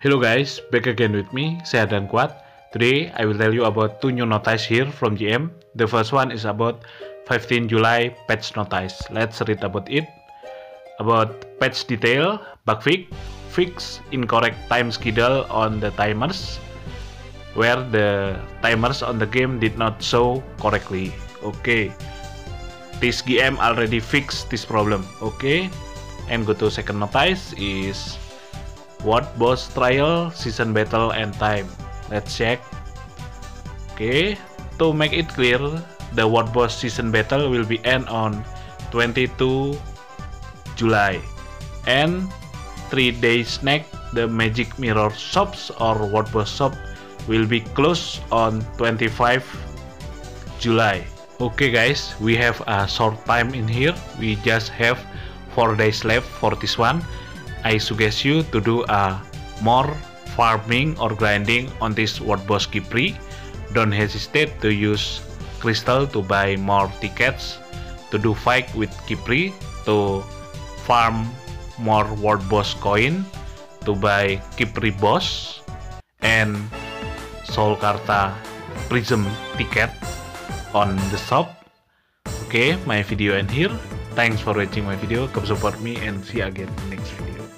Hello guys, back again with me, Sehat dan Kuat. Today I will tell you about two new notice here from GM. The first one is about 15 July patch notice. Let's read about it. About patch detail, bug fix, fix incorrect time schedule on the timers, where the timers on the game did not show correctly. Okay, this GM already fixed this problem. Okay, and go to second notice is what boss trial, season battle, and time. Let's check. Okay, to make it clear, the World Boss season battle will be end on 22 July, and three days next, the Magic Mirror shops or World Boss shop will be closed on 25 July. Okay guys, we have a short time in here. We just have 4 days left for this one. I suggest you to do a more farming or grinding on this world boss Kipri. Don't hesitate to use crystal to buy more tickets to do fight with Kipri to farm more world boss coin to buy Kipri boss and Soul Karta Prism ticket on the shop. Okay, my video end here. Thanks for watching my video. Come support me and see you again next video.